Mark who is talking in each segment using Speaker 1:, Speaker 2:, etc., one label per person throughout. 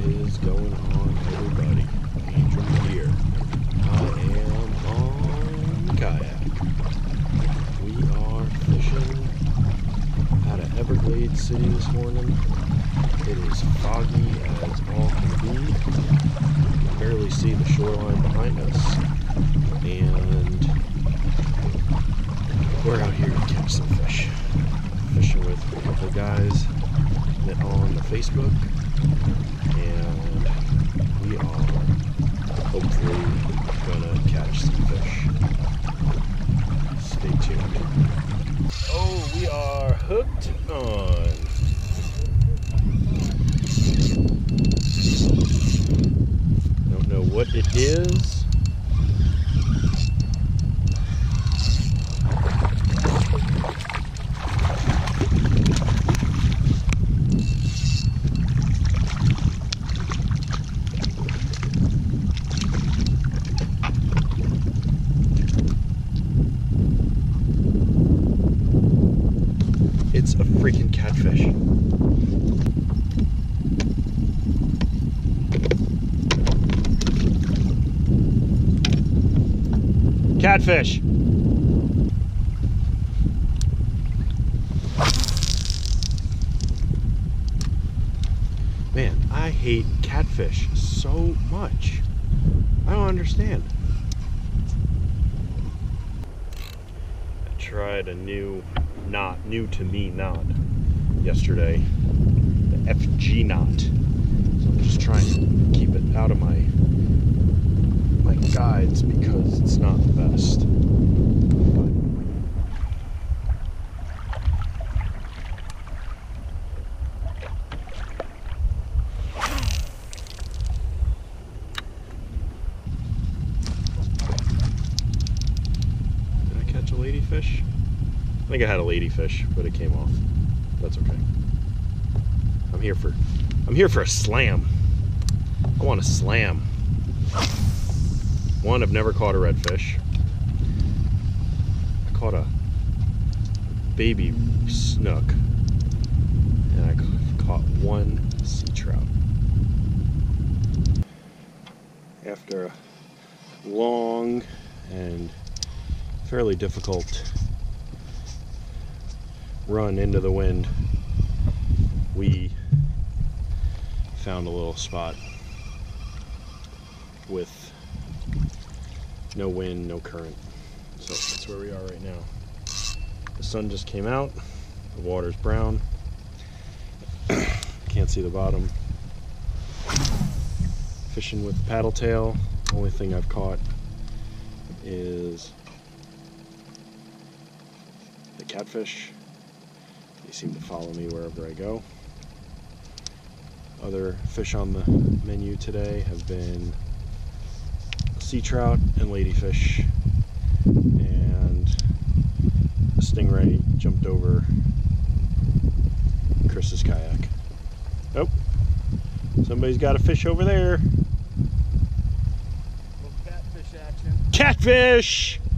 Speaker 1: is going on, everybody? Andrew here. I am on kayak. We are fishing out of Everglades City this morning. It is foggy as all can be. You can barely see the shoreline behind us. And we're out here to catch some fish. Fishing with a couple guys met on the Facebook. And we are hopefully gonna catch some fish. Stay tuned. Oh, we are hooked on. Don't know what it is. It's a freaking catfish. Catfish. Man, I hate catfish so much. I don't understand. I tried a new knot, new to me knot, yesterday. The FG knot. So I'm just trying to keep it out of my guides because it's not the best. Did I catch a ladyfish? I think I had a ladyfish, but it came off. That's okay. I'm here for I'm here for a slam. I want a slam. One, I've never caught a redfish. I caught a baby snook. And I caught one sea trout. After a long and fairly difficult run into the wind, we found a little spot with no wind, no current. So that's where we are right now. The sun just came out, the water's brown, can't see the bottom. Fishing with paddle tail, only thing I've caught is the catfish they seem to follow me wherever I go. Other fish on the menu today have been sea trout and ladyfish. And a stingray jumped over Chris's kayak. Oh, somebody's got a fish over there.
Speaker 2: Catfish action.
Speaker 1: Catfish!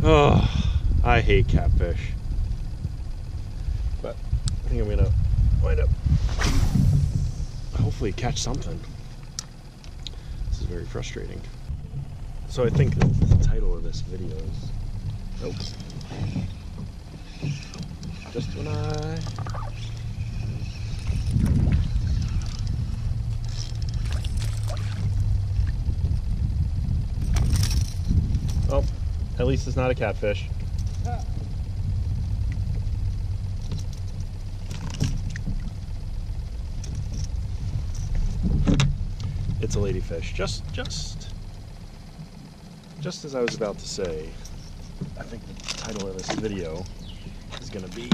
Speaker 1: Oh, I hate catfish. But I think I'm gonna wind up hopefully catch something. This is very frustrating. So I think the title of this video is Oops. Just when I Oh, at least it's not a catfish. It's a ladyfish. Just, just, just as I was about to say, I think the title of this video is going to be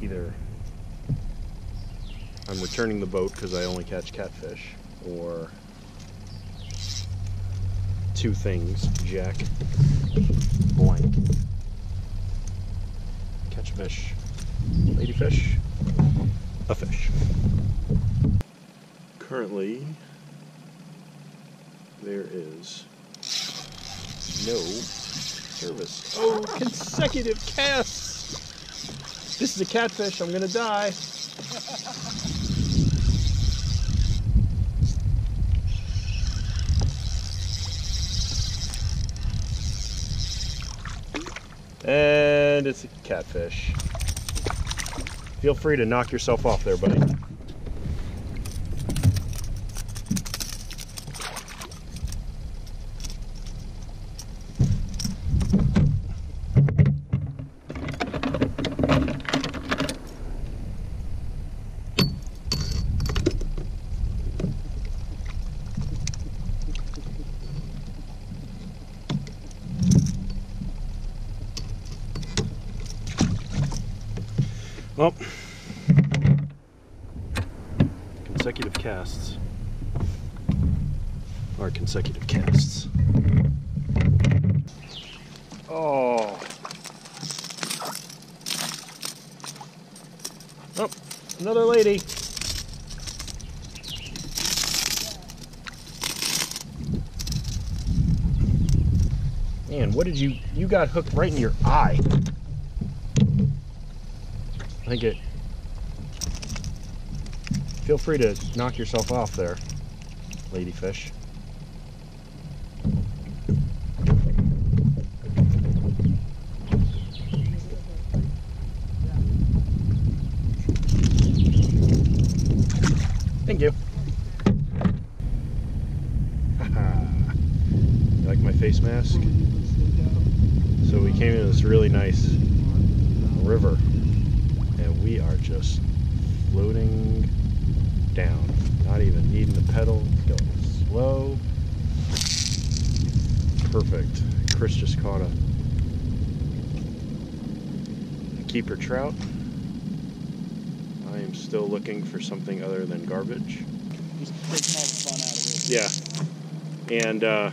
Speaker 1: either I'm returning the boat because I only catch catfish, or two things, Jack, blank. Catch a fish, ladyfish, a fish. Currently, there is no service. Oh, consecutive casts! This is a catfish, I'm gonna die. and it's a catfish. Feel free to knock yourself off there, buddy. Well, consecutive casts are consecutive casts. Oh. Oh, another lady. Man, what did you, you got hooked right in your eye. I think it. Feel free to knock yourself off there, ladyfish. Thank you. you like my face mask? So we came into this really nice river we are just floating down. Not even needing the pedal, going slow. Perfect. Chris just caught a, keeper trout. I am still looking for something other than garbage.
Speaker 2: Just taking all the fun out of it.
Speaker 1: Yeah. And uh,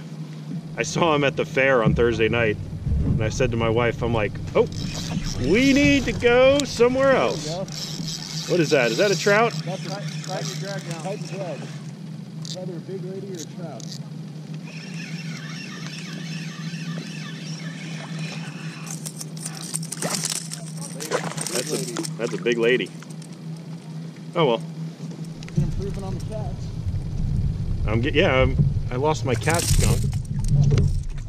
Speaker 1: I saw him at the fair on Thursday night, and I said to my wife, I'm like, oh, we need to go somewhere else.
Speaker 2: go.
Speaker 1: What is that? Is that a trout?
Speaker 2: That's a tight, drag down. Tight drag. A big lady or a trout.
Speaker 1: That's a that's a big lady. Oh well.
Speaker 2: Been improving on the cats.
Speaker 1: I'm get yeah. I'm, I lost my cat skunk.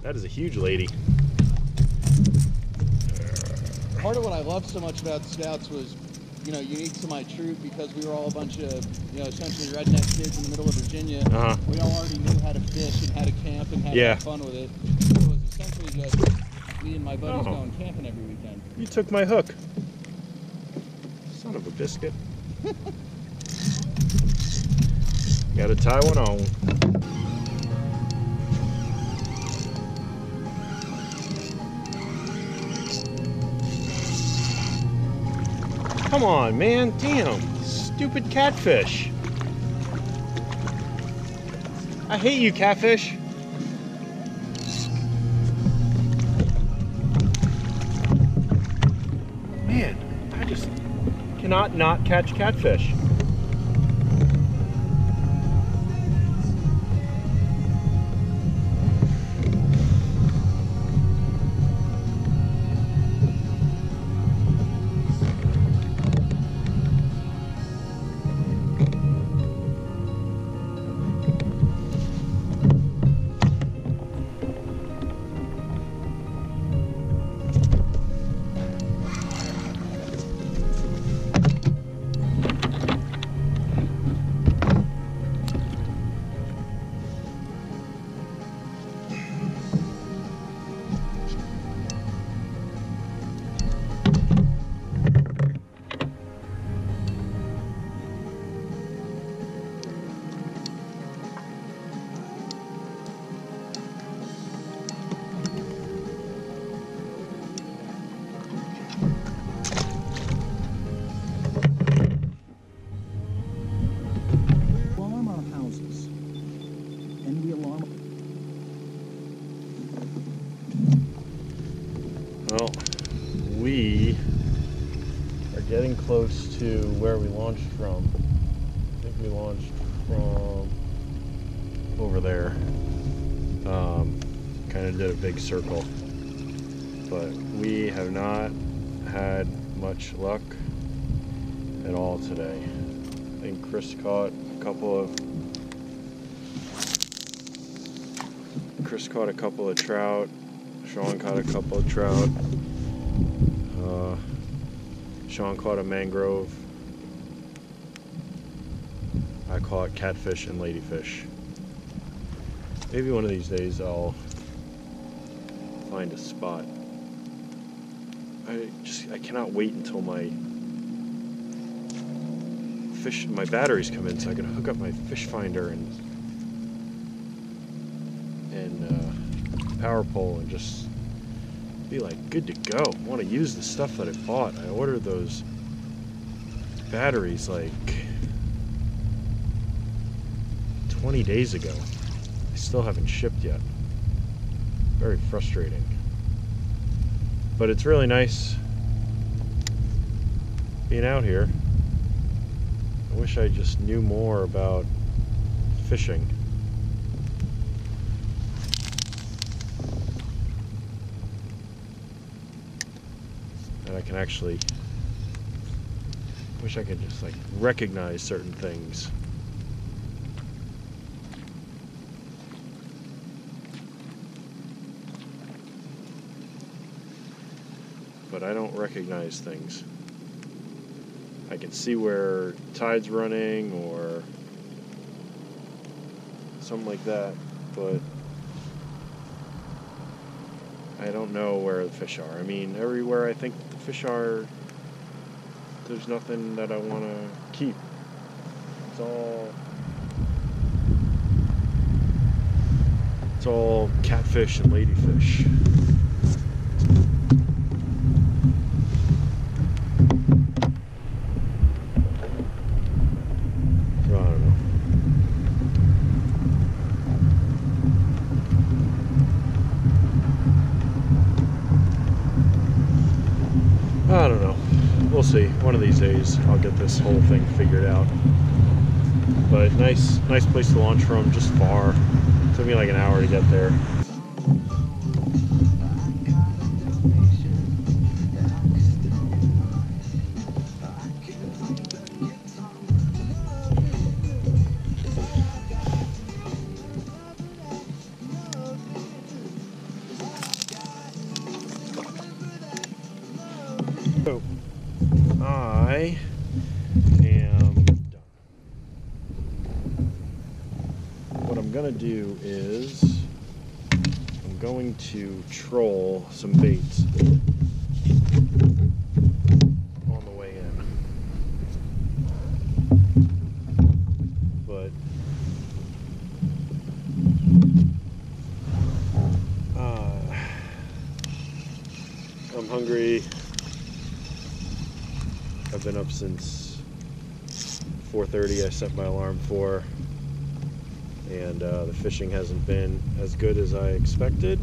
Speaker 1: That is a huge lady.
Speaker 2: Part of what I loved so much about Scouts was, you know, unique to my troop because we were all a bunch of, you know, essentially redneck kids in the middle of Virginia.
Speaker 1: Uh huh.
Speaker 2: We all already knew how to fish and how to camp and how to
Speaker 1: Yeah.
Speaker 2: have fun with it. So it was essentially just me and my buddies
Speaker 1: Oh.
Speaker 2: going camping every weekend.
Speaker 1: You took my hook. Son of a biscuit. Got to tie one on. Come on, man. Damn. Stupid catfish. I hate you, catfish. Man, I just cannot not catch catfish. Close to where we launched from. I think we launched from over there. Um, kind of did a big circle. But we have not had much luck at all today. I think Chris caught a couple of Chris caught a couple of trout. Sean caught a couple of trout. Uh, Sean caught a mangrove. I caught catfish and ladyfish. Maybe one of these days I'll find a spot. I just I cannot wait until my fish my batteries come in so I can hook up my fish finder and and uh, power pole and just be like good to go. I want to use the stuff that I bought. I ordered those batteries like 20 days ago. They still haven't shipped yet. Very frustrating. But it's really nice being out here. I wish I just knew more about fishing. And I can actually wish I could just like recognize certain things. But I don't recognize things. I can see where tide's running or something like that, but I don't know where the fish are. I mean, everywhere I think the fish are, there's nothing that I want to keep. It's all it's all catfish and ladyfish. So, I don't know. I don't know. We'll see. One of these days, I'll get this whole thing figured out. But nice, nice place to launch from. Just far. Took me like an hour to get there. Gonna do is I'm going to troll some baits on the way in. But uh, I'm hungry. I've been up since 4:30. I set my alarm for, and uh, the fishing hasn't been as good as I expected.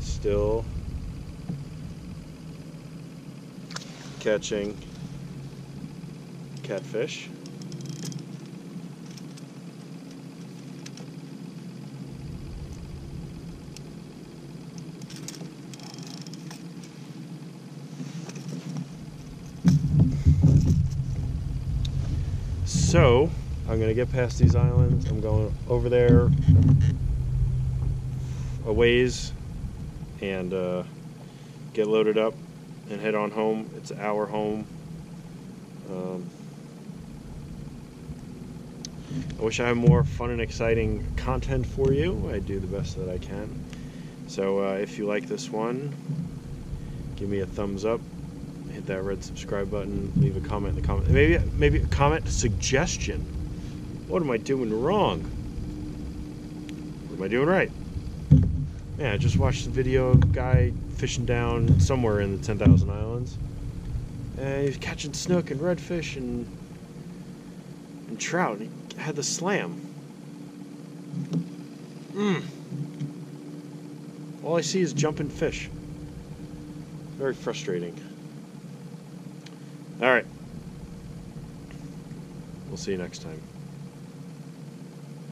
Speaker 1: Still catching catfish. So, I'm gonna get past these islands. I'm going over there a ways and uh, get loaded up and head on home. It's our home. Um, I wish I had more fun and exciting content for you. I do the best that I can. So uh, if you like this one, give me a thumbs up hit that red subscribe button, leave a comment in the comment. Maybe maybe a comment suggestion. What am I doing wrong? What am I doing right? Yeah, I just watched the video of a guy fishing down somewhere in the 10,000 Islands. And he was catching snook and redfish and and trout. And he had the slam. Mmm. All I see is jumping fish. Very frustrating. All right. We'll see you next time.